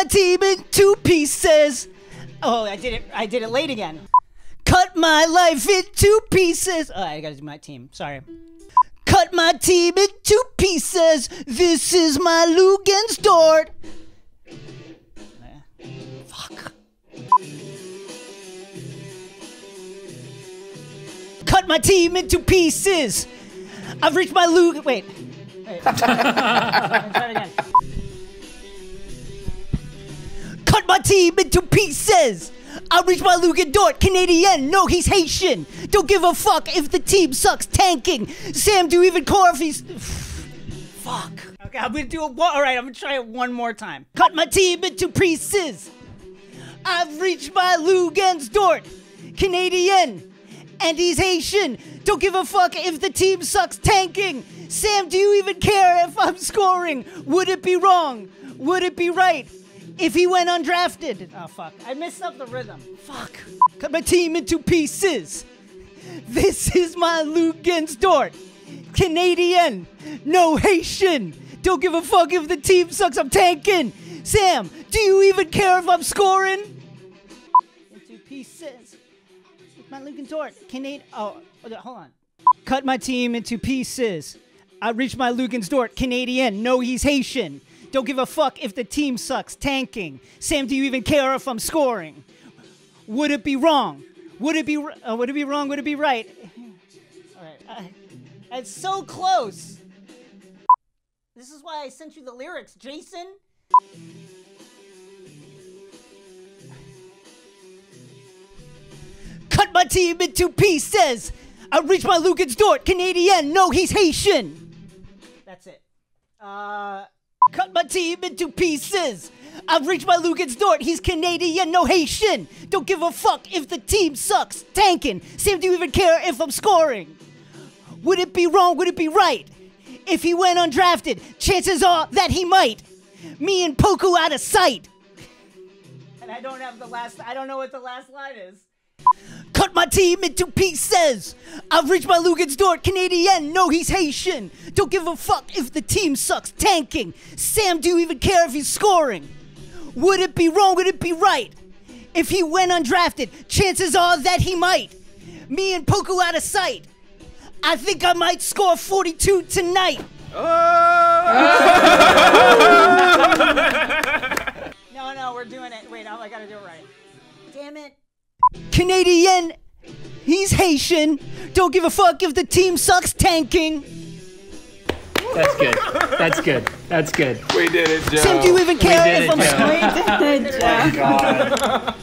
my team in two pieces. Oh, I did it. I did it late again. Cut my life in two pieces. Oh, I gotta do my team. Sorry. Cut my team in two pieces. This is my Lugensdort. Fuck. Cut my team into pieces. I've reached my Lug. Wait. Wait. It again. My team into pieces. I'll reach my Lugan Dort, Canadian. No, he's Haitian. Don't give a fuck if the team sucks tanking. Sam, do you even care if he's. fuck. Okay, I'm gonna do it. One, all right, I'm gonna try it one more time. Cut my team into pieces. I've reached my Lugan's Dort, Canadian. And he's Haitian. Don't give a fuck if the team sucks tanking. Sam, do you even care if I'm scoring? Would it be wrong? Would it be right? If he went undrafted. Oh, fuck. I messed up the rhythm. Fuck. Cut my team into pieces. This is my Lugensdort. Canadian. No Haitian. Don't give a fuck if the team sucks. I'm tanking. Sam, do you even care if I'm scoring? Into pieces. With my Lugensdort. Canadian. Oh, hold on. Cut my team into pieces. I reached my Lugensdort. Canadian. No, he's Haitian. Don't give a fuck if the team sucks. Tanking. Sam, do you even care if I'm scoring? Would it be wrong? Would it be uh, would it be wrong? Would it be right? All right. Uh, it's so close. This is why I sent you the lyrics, Jason. Cut my team into pieces. I reach my Lugensdort. Canadian. No, he's Haitian. That's it. Uh. Cut my team into pieces. I've reached my Lugensdort. He's Canadian, no Haitian. Don't give a fuck if the team sucks. Tanking. Sam, do you even care if I'm scoring? Would it be wrong? Would it be right? If he went undrafted, chances are that he might. Me and Poku out of sight. And I don't have the last, I don't know what the last line is. Cut my team into pieces. I've reached my Lugensdort. Canadian. No, he's Haitian. Don't give a fuck if the team sucks. Tanking. Sam, do you even care if he's scoring? Would it be wrong? Would it be right? If he went undrafted, chances are that he might. Me and Poku out of sight. I think I might score 42 tonight. Oh! no, no, we're doing it. Wait, I gotta do it right. Damn it. Canadian. He's Haitian. Don't give a fuck if the team sucks tanking. That's good. That's good. That's good. We did it, Joe. Sam, do you even care if it, I'm Joe. scoring? We did it, Joe. God.